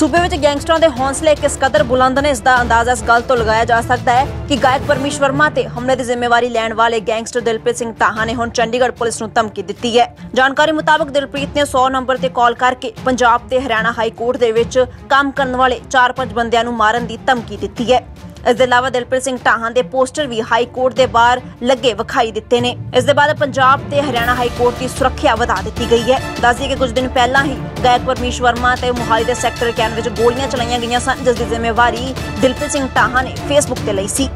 ਸੂਬੇ ਵਿੱਚ ਗੈਂਗਸਟਰਾਂ ਦੇ ਹੌਸਲੇ ਕਿਸ ਕਦਰ ਬੁਲੰਦ ਨੇ, ਇਸ ਦਾ ਅੰਦਾਜ਼ਾ ਇਸ ਗੱਲ ਤੋਂ ਲਗਾਇਆ ਜਾ ਸਕਦਾ ਹੈ ਕਿ ਗਾਇਕ ਪਰਮੇਸ਼ ਵਰਮਾ ਤੇ ਹਮਲੇ ਦੀ ਜ਼ਿੰਮੇਵਾਰੀ ਲੈਣ ਵਾਲੇ ਗੈਂਗਸਟਰ ਦਿਲਪ੍ਰੀਤ ਸਿੰਘ ਤਾਹਾ ਨੇ ਹੁਣ ਚੰਡੀਗੜ੍ਹ ਪੁਲਿਸ ਨੂੰ ਧਮਕੀ ਦਿੱਤੀ ਹੈ। ਜਾਣਕਾਰੀ ਮੁਤਾਬਕ ਦਿਲਪ੍ਰੀਤ ਨੇ 100 ਨੰਬਰ ਤੇ ਕਾਲ ਕਰਕੇ ਪੰਜਾਬ ਤੇ ਹਰਿਆਣਾ ਹਾਈ ਕੋਰਟ ਦੇ ਵਿੱਚ ਕੰਮ ਕਰਨ ਵਾਲੇ 4-5 ਬੰਦਿਆਂ ਨੂੰ ਮਾਰਨ ਦੀ ਧਮਕੀ ਦਿੱਤੀ ਹੈ। ਇਸ ਦੇ ਇਲਾਵਾ ਦਿਲਪ੍ਰੀਤ ਸਿੰਘ ਢਾਹਾਂ ਦੇ ਪੋਸਟਰ ਵੀ ਹਾਈ ਕੋਰਟ ਦੇ ਬਾਹਰ ਲੱਗੇ ਵਿਖਾਈ ਦਿੱਤੇ ਨੇ। ਇਸ ਦੇ ਬਾਅਦ ਪੰਜਾਬ ਤੇ ਹਰਿਆਣਾ ਹਾਈ ਕੋਰਟ ਦੀ ਸੁਰੱਖਿਆ ਵਧਾ ਦਿੱਤੀ ਗਈ ਹੈ। ਦੱਸਦੀ ਕਿ ਕੁਝ ਦਿਨ ਪਹਿਲਾਂ ਹੀ ਗਾਇਕ ਪਰਮੇਸ਼ ਵਰਮਾ ਤੇ ਮੁਹਾਲੀ ਦੇ ਸੈਕਟਰ ਕੈਨ ਵਿੱਚ ਗੋਲੀਆਂ ਚਲਾਈਆਂ ਗਈਆਂ ਸਨ, ਜਿਸ ਦੀ ਜ਼ਿੰਮੇਵਾਰੀ ਦਿਲਪ੍ਰੀਤ ਸਿੰਘ ਢਾਹਾਂ ਨੇ ਫੇਸਬੁੱਕ ਤੇ ਲਈ ਸੀ।